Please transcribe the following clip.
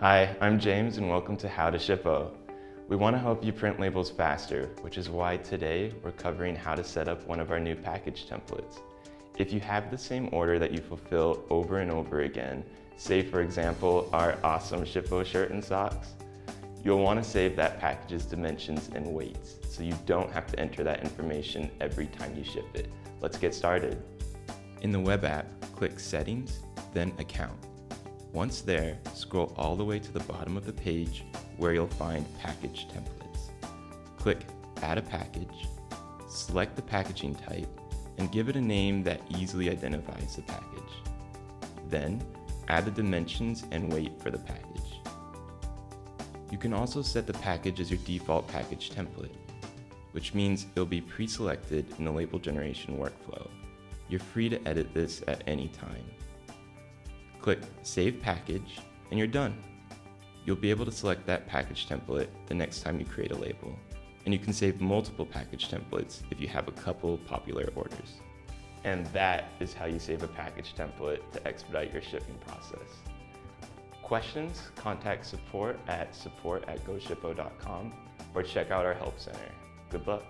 Hi, I'm James and welcome to How to Shippo. We want to help you print labels faster, which is why today we're covering how to set up one of our new package templates. If you have the same order that you fulfill over and over again, say for example our awesome Shippo shirt and socks, you'll want to save that package's dimensions and weights so you don't have to enter that information every time you ship it. Let's get started. In the web app, click Settings, then Account. Once there, scroll all the way to the bottom of the page where you'll find package templates. Click Add a package, select the packaging type, and give it a name that easily identifies the package. Then, add the dimensions and weight for the package. You can also set the package as your default package template, which means it'll be pre-selected in the label generation workflow. You're free to edit this at any time. Click Save Package, and you're done. You'll be able to select that package template the next time you create a label. And you can save multiple package templates if you have a couple popular orders. And that is how you save a package template to expedite your shipping process. Questions? Contact support at support at goshippo.com or check out our help center. Good luck.